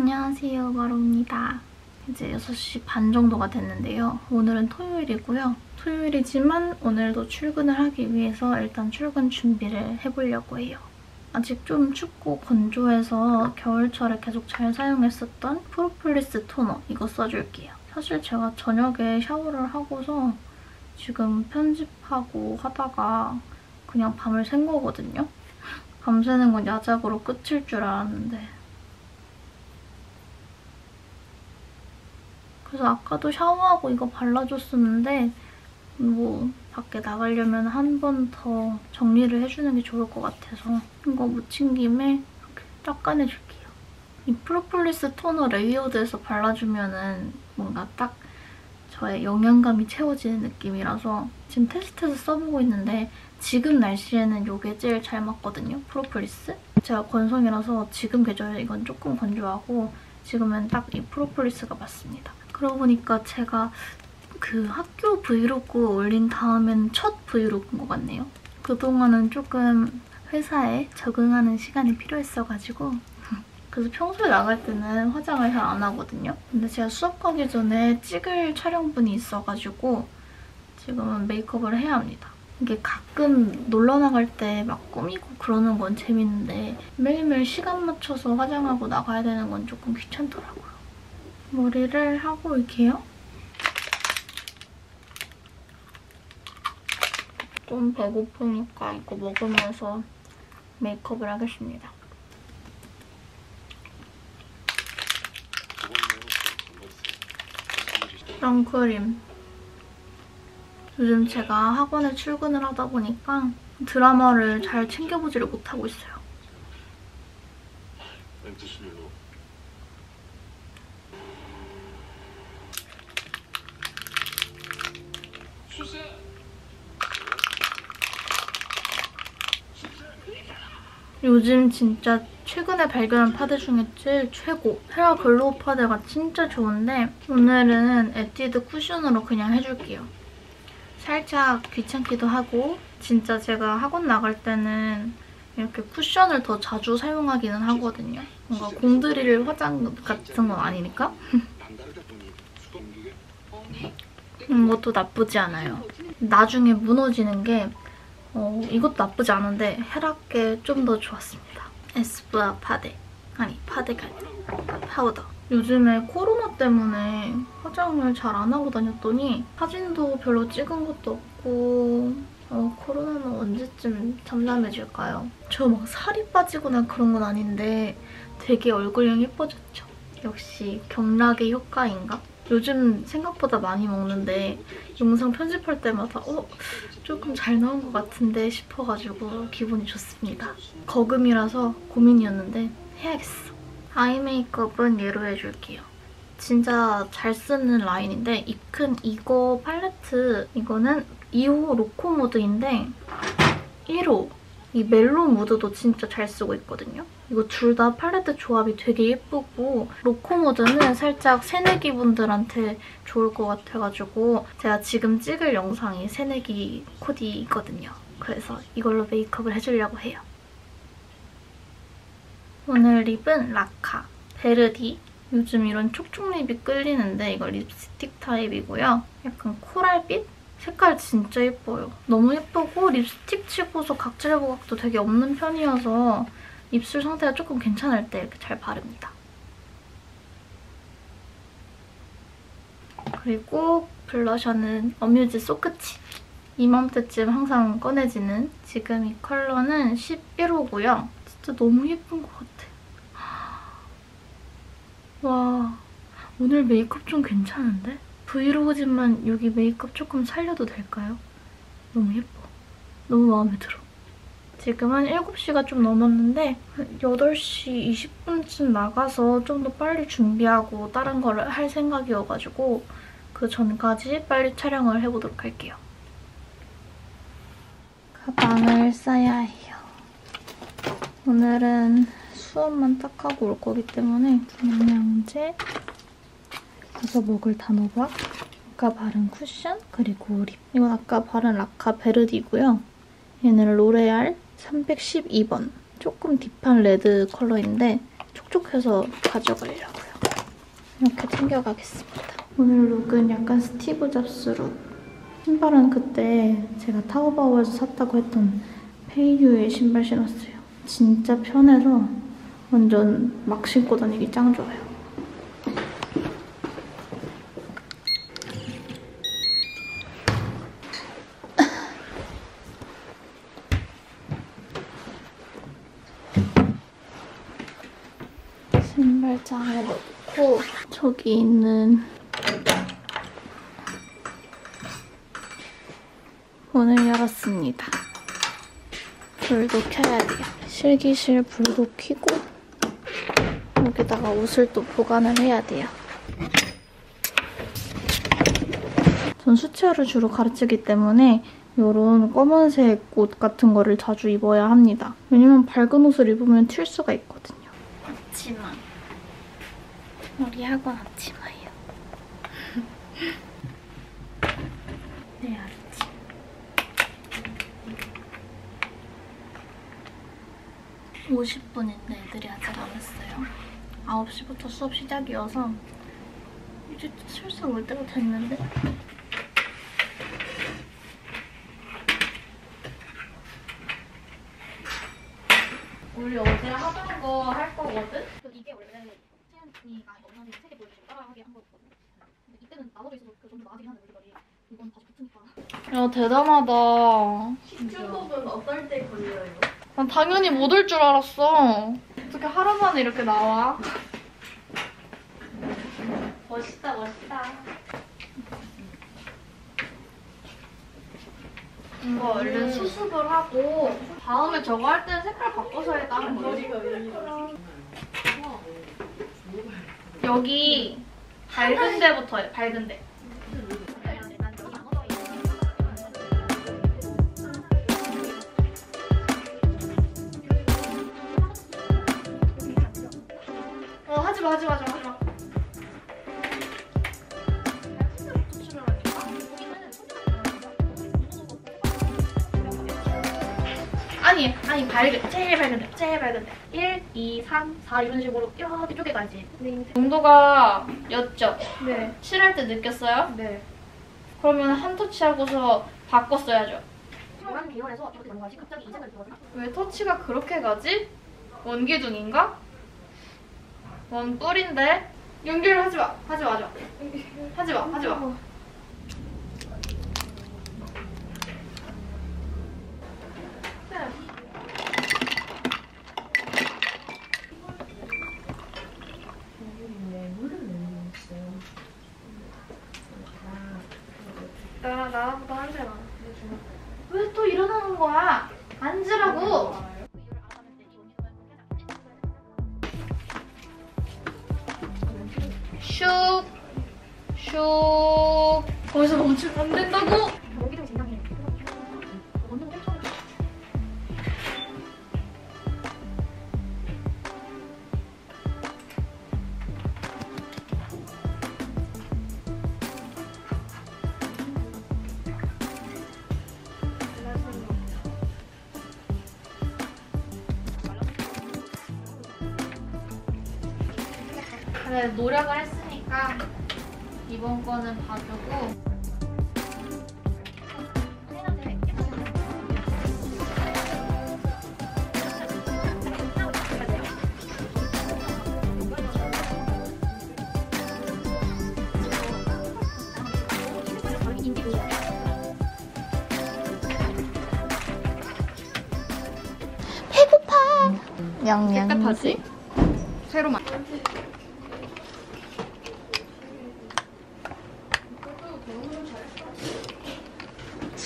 안녕하세요, 마로입니다. 이제 6시 반 정도가 됐는데요. 오늘은 토요일이고요. 토요일이지만 오늘도 출근을 하기 위해서 일단 출근 준비를 해보려고 해요. 아직 좀 춥고 건조해서 겨울철에 계속 잘 사용했었던 프로폴리스 토너 이거 써줄게요. 사실 제가 저녁에 샤워를 하고서 지금 편집하고 하다가 그냥 밤을 샌 거거든요. 밤새는 건 야작으로 끝일 줄 알았는데 그래서 아까도 샤워하고 이거 발라줬었는데 뭐 밖에 나가려면 한 번 더 정리를 해주는 게 좋을 것 같아서 이거 묻힌 김에 이렇게 닦아내줄게요. 이 프로폴리스 토너 layered해서 발라주면 은 뭔가 딱 저의 영양감이 채워지는 느낌이라서 지금 테스트해서 써보고 있는데 지금 날씨에는 이게 제일 잘 맞거든요, 프로폴리스. 제가 건성이라서 지금 계절에 이건 조금 건조하고 지금은 딱 이 프로폴리스가 맞습니다. 그러고 보니까 제가 그 학교 브이로그 올린 다음엔 첫 브이로그인 것 같네요. 그동안은 조금 회사에 적응하는 시간이 필요했어가지고 그래서 평소에 나갈 때는 화장을 잘 안 하거든요. 근데 제가 수업 가기 전에 찍을 촬영분이 있어가지고 지금은 메이크업을 해야 합니다. 이게 가끔 놀러 나갈 때 막 꾸미고 그러는 건 재밌는데 매일매일 시간 맞춰서 화장하고 나가야 되는 건 조금 귀찮더라고요. 머리를 하고 올게요. 좀 배고프니까 이거 먹으면서 메이크업을 하겠습니다. 선크림. 요즘 제가 학원에 출근을 하다 보니까 드라마를 잘 챙겨보지를 못하고 있어요. 요즘 진짜 최근에 발견한 파데 중에 제일 최고! 헤라 glow 파데가 진짜 좋은데 오늘은 에뛰드 쿠션으로 그냥 해줄게요. 살짝 귀찮기도 하고 진짜 제가 학원 나갈 때는 이렇게 쿠션을 더 자주 사용하기는 하거든요. 뭔가 공들일 화장 같은 건 아니니까. 이것도 나쁘지 않아요. 나중에 무너지는 게 어, 이것도 나쁘지 않은데 헤라 게 좀더 좋았습니다. 에스쁘아 파데. 아니, 파데가 아니라 파우더. 요즘에 코로나 때문에 화장을 잘 안 하고 다녔더니 사진도 별로 찍은 것도 없고 어, 코로나는 언제쯤 잠잠해질까요? 저 막 살이 빠지거나 그런 건 아닌데 되게 얼굴형 예뻐졌죠? 역시 경락의 효과인가? 요즘 생각보다 많이 먹는데 영상 편집할 때마다 어? 조금 잘 나온 것 같은데 싶어가지고 기분이 좋습니다. 거금이라서 고민이었는데 해야겠어. 아이 메이크업은 얘로 해줄게요. 진짜 잘 쓰는 라인인데 입큰 이거 팔레트 이거는 2호 로코 무드인데 1호 이 멜로 무드도 진짜 잘 쓰고 있거든요. 이거 둘 다 팔레트 조합이 되게 예쁘고 로코 무드는 살짝 새내기 분들한테 좋을 것 같아가지고 제가 지금 찍을 영상이 새내기 코디거든요. 그래서 이걸로 메이크업을 해주려고 해요. 오늘 lip은 라카 베르디 요즘 이런 촉촉 lip이 끌리는데 이거 립스틱 타입이고요. 약간 coral빛? 색깔 진짜 예뻐요. 너무 예쁘고 립스틱 치고서 각질 부각도 되게 없는 편이어서 입술 상태가 조금 괜찮을 때 이렇게 잘 바릅니다. 그리고 블러셔는 어뮤즈 소크치. 이맘때쯤 항상 꺼내지는 지금 이 컬러는 11호고요. 진짜 너무 예쁜 것 같아. 와, 오늘 메이크업 좀 괜찮은데? 브이로그지만 여기 메이크업 조금 살려도 될까요? 너무 예뻐. 너무 마음에 들어. 지금은 7시가 좀 넘었는데 8시 20분쯤 나가서 좀 더 빨리 준비하고 다른 거를 할 생각이어가지고 그 전까지 빨리 촬영을 해보도록 할게요. 가방을 싸야 해요. 오늘은 수업만 딱 하고 올 거기 때문에 영양제, 가서 먹을 단호박, 아까 바른 쿠션, 그리고 lip. 이건 아까 바른 라카 베르디고요. 얘는 로레알 312번. 조금 deep한 red 컬러인데 촉촉해서 가져가려고요. 이렇게 챙겨가겠습니다. 오늘 look은 약간 스티브 잡스 look. 신발은 그때 제가 타오바오에서 샀다고 했던 페이유에 신발 신었어요. 진짜 편해서 완전 막 신고 다니기 짱 좋아요. 신발장에 넣고 저기 있는 문을 열었습니다. 불도 켜야 돼요. 실기실 불도 켜고 여기다가 옷을 또 보관을 해야 돼요. 전 수채화를 주로 가르치기 때문에 이런 검은색 옷 같은 거를 자주 입어야 합니다. 왜냐면 밝은 옷을 입으면 튈 수가 있거든요. 앞치마. 우리 학원 앞치마예요. 네, 알았지. (50분인데) 애들이 아직 안 왔어요 (9시부터) 수업 시작이어서 이제 슬슬 올 때가 됐는데 우리 어제 하던 거 할 거거든? 이게 원래 태연이가 엄마한테 세개 보여주고 따라하게 한 거거든. 근데 이때는 우리들이 이건 다시 붙으니까. 야 대단하다. 시중법은 어떨 때 걸려요? 난 당연히 못 올 줄 알았어. 어떻게 하루 만에 이렇게 나와? 멋있다 멋있다. 이거 얼른 수습을 하고 다음에 저거 할 때는 색깔 바꿔서 해 다른 거. 여기 밝은 데부터 해 밝은 데. 어 하지 마 하지 마 하지 마. 하지 마. 아니 아니 밝은 제일 밝은 데 제일 밝은 데 1, 2, 3, 4 이런 식으로 이렇게 쪼개가지 농도가 였죠? 네. 칠할 때 느꼈어요? 네. 그러면 한 터치 하고서 바꿨어야죠 노란 계열에서 저렇게 넘어가지 갑자기 이 색을 들어가지? 왜 터치가 그렇게 가지? 원기둥인가? 원 뿔인데? 연결하지 마 하지 마 하지 마 하지 마 하지 마 슉, 슉. 거기서 멈추면 안 된다고. 여기도. 그래 노력을 했 으니까 이번 거는 봐주고. 양양. 깨끗하지? 새로 만.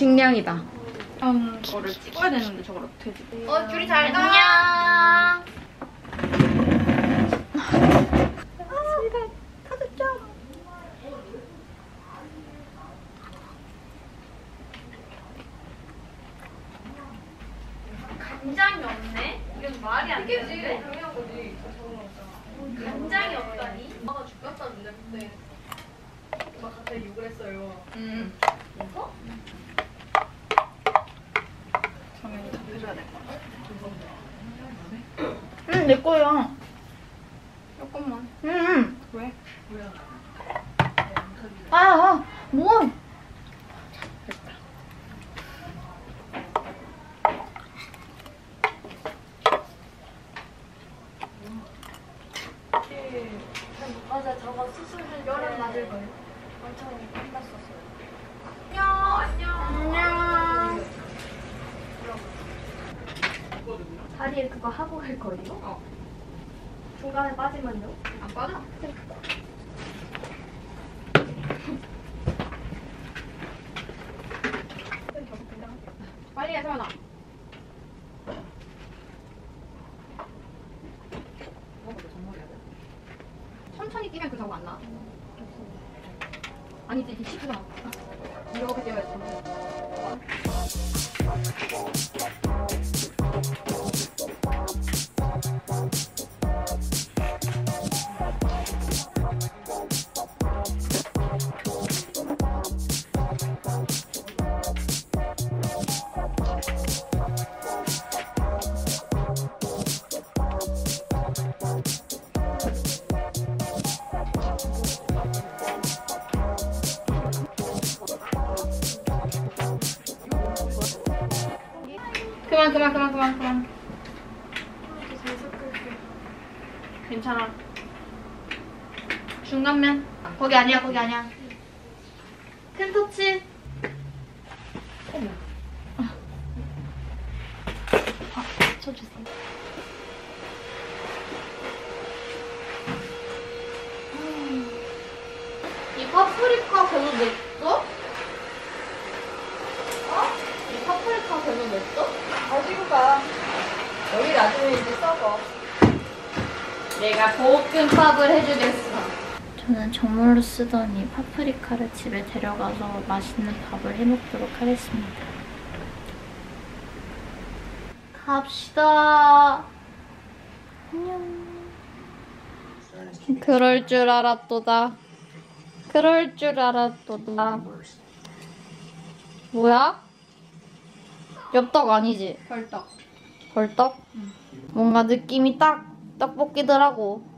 식량이다. 음, 거를 찍어야 되는데 저걸 어떻게 찍어? 어, 귤이 잘 가. 안녕. 간장이 없네? 이건 말이 안 되는데? 간장이 없다니? 엄마가 죽겠다는데 그때 막 갑자기 욕을 했어요. 음. 이거? 답해줘야 될것 같아. 응, 내 거야. 왜? 아, 아 뭐? 맞아 저거 수술 여름 맞을 거예요. 엄청 끝났었어요. 안녕. 다리에 그거 하고 갈 거예요? 어. 중간에 빠지면요? 안 빠져? 빨리 해, 서연아. 천천히 뛰면 그 사고 안 나. 아니지, 이게 쉽구나. 그만 그만. 잘 섞을게. 괜찮아. 중간면. 거기 아니야 거기 아니야. 큰 터치. 어머. 아, 아, 쳐주세요. 음. 이 파프리카 별로 맵어? 어? 이 파프리카 별로 맵어? 가지고 가. 여기 나중에 이제 썩어. 볶음밥을 해주겠어. 저는 정물로 쓰던 이 파프리카를 집에 데려가서 맛있는 밥을 해먹도록 하겠습니다. 갑시다. 안녕. 그럴 줄 알았도다. 그럴 줄 알았도다. 뭐야? 엽떡 아니지? 헐떡. 벌떡? 뭔가 느낌이 딱 떡볶이더라고.